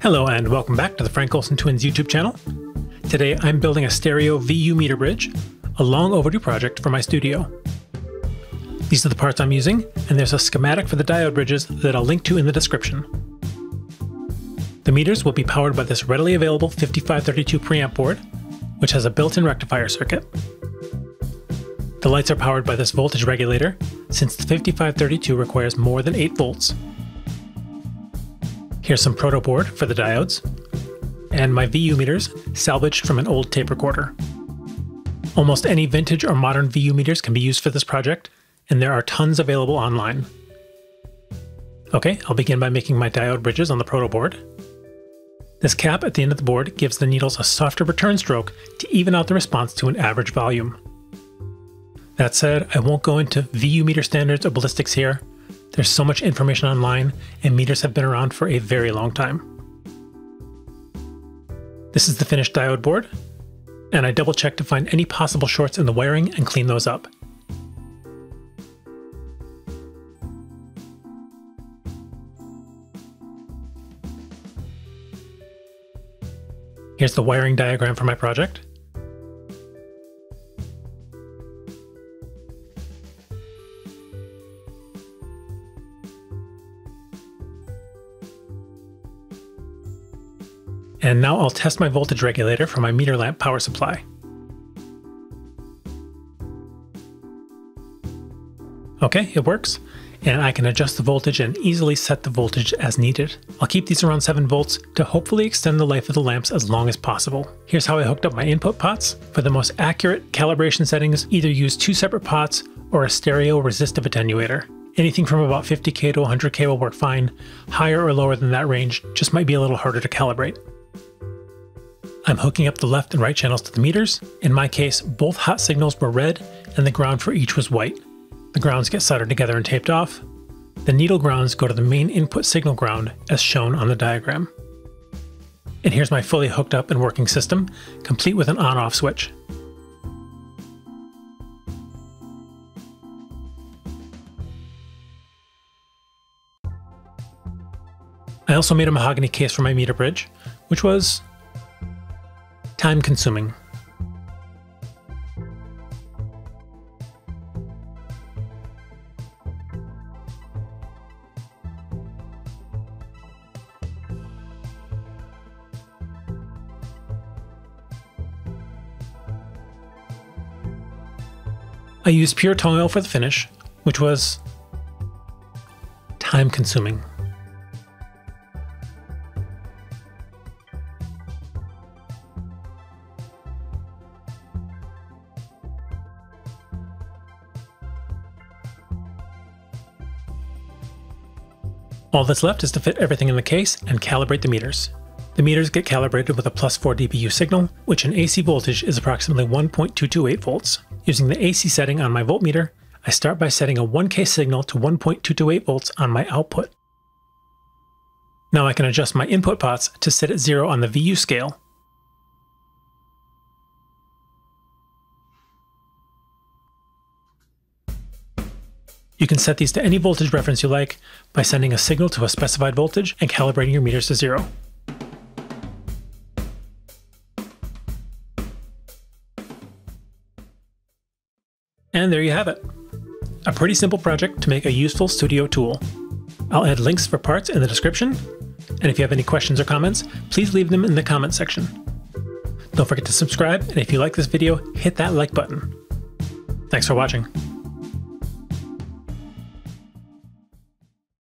Hello and welcome back to the Frank Olson Twins YouTube channel. Today I'm building a stereo VU meter bridge, a long overdue project for my studio. These are the parts I'm using, and there's a schematic for the diode bridges that I'll link to in the description. The meters will be powered by this readily available 5532 preamp board, which has a built-in rectifier circuit. The lights are powered by this voltage regulator, since the 5532 requires more than 8 volts. Here's some proto board for the diodes, and my VU meters salvaged from an old tape recorder. Almost any vintage or modern VU meters can be used for this project, and there are tons available online. Okay, I'll begin by making my diode bridges on the proto board. This cap at the end of the board gives the needles a softer return stroke to even out the response to an average volume. That said, I won't go into VU meter standards or ballistics here. There's so much information online, and meters have been around for a very long time. This is the finished diode board, and I double check to find any possible shorts in the wiring and clean those up. Here's the wiring diagram for my project. And now I'll test my voltage regulator for my meter lamp power supply. Okay, it works, and I can adjust the voltage and easily set the voltage as needed. I'll keep these around 7 volts to hopefully extend the life of the lamps as long as possible. Here's how I hooked up my input pots. For the most accurate calibration settings, either use two separate pots or a stereo resistive attenuator. Anything from about 50k to 100k will work fine. Higher or lower than that range just might be a little harder to calibrate. I'm hooking up the left and right channels to the meters. In my case, both hot signals were red and the ground for each was white. The grounds get soldered together and taped off. The needle grounds go to the main input signal ground as shown on the diagram. And here's my fully hooked up and working system, complete with an on-off switch. I also made a mahogany case for my meter bridge, which was time consuming. I used pure oil for the finish, which was time consuming. All that's left is to fit everything in the case and calibrate the meters. The meters get calibrated with a plus 4 dBu signal, which in AC voltage is approximately 1.228 volts. Using the AC setting on my voltmeter, I start by setting a 1K signal to 1.228 volts on my output. Now I can adjust my input pots to sit at 0 on the VU scale. You can set these to any voltage reference you like by sending a signal to a specified voltage and calibrating your meters to 0. And there you have it. A pretty simple project to make a useful studio tool. I'll add links for parts in the description, and if you have any questions or comments, please leave them in the comment section. Don't forget to subscribe, and if you like this video, hit that like button. Thanks for watching.